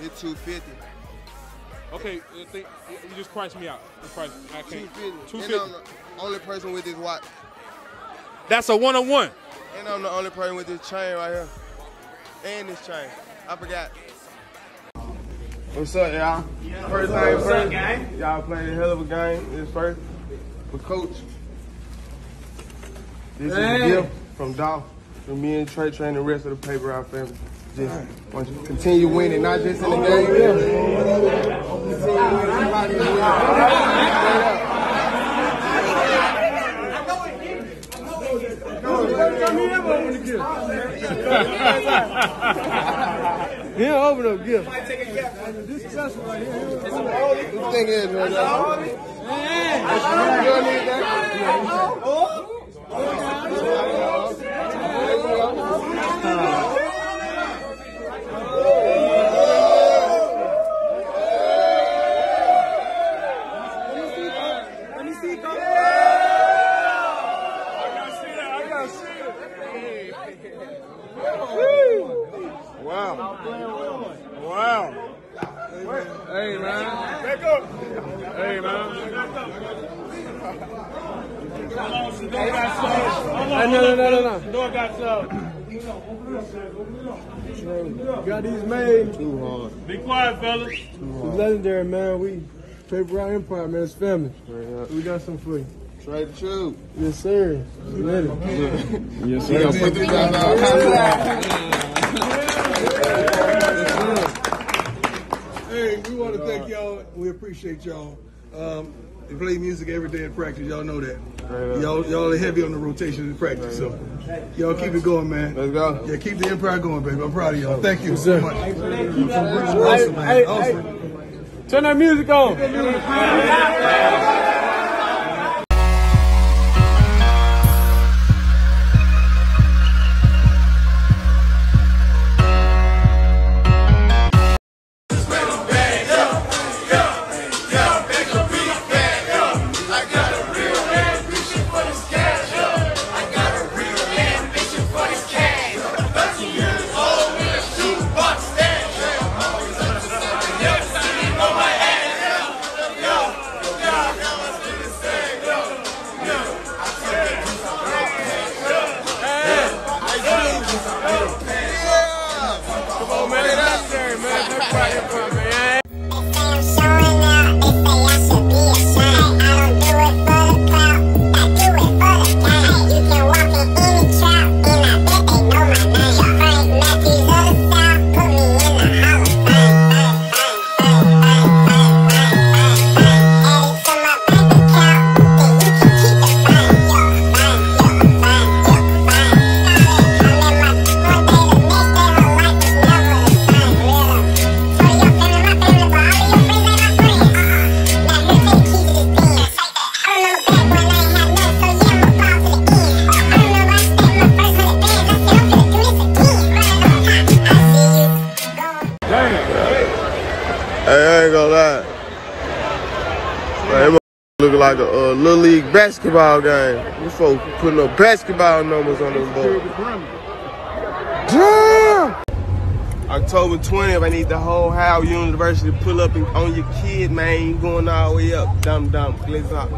It's 250. Okay, think you just priced me out. You priced, I can't. 250. 250. And I'm the only person with this watch. That's a one on one. And I'm the only person with this chain right here. And this chain. I forgot. What's up, y'all? First thing first. Y'all played a hell of a game. This first. For coach. This is a gift from Dolph. From me and Trey Trey and the rest of the paper route family. Just want you to continue winning, not just in the game. Continue winning. Everybody win. Straight up. He don't open up gift. This thing is, man. You don't need that. Wow. Wow. Hey man. Back up. Hey man. Hey, no, no, no, no, no. Door got some. Got these made. Too hard. Be quiet, fellas. It's legendary, man. We paper route empire, man. It's family. We got some for you. Try to shoot. Yes, sir. We ready. Yes, sir. Hey, we want to thank y'all. We appreciate y'all. Um, they play music every day in practice. Y'all know that. Y'all, y'all are heavy on the rotation in practice. So, y'all keep it going, man. Let's go. Yeah, keep the empire going, baby. I'm proud of y'all. Thank you sir. so much. Awesome, man. hey, Awesome. Turn that music on. Man. Hey, I ain't gonna lie. Man, it look like a little league basketball game. You folks putting up basketball numbers on them boys. Damn! October 20th, I need the whole Howard University to pull up and, on your kid, man. Going all the way up. Dumb, dumb. Let's talk.